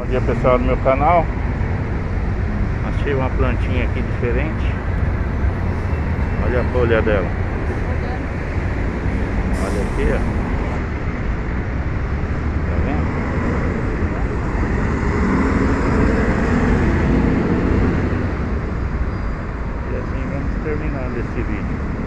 Bom dia pessoal do meu canal. Achei uma plantinha aqui diferente. Olha a folha dela. Olha aqui ó. Tá vendo? E assim vamos terminando esse vídeo.